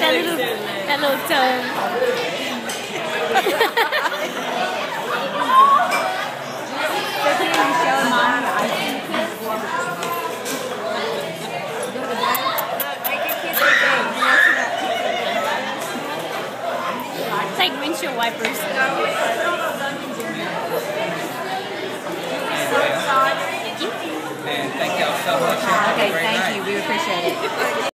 that little, that little tone. like windshield wipers. And thank y'all so much. Okay, thank night. you. We appreciate it.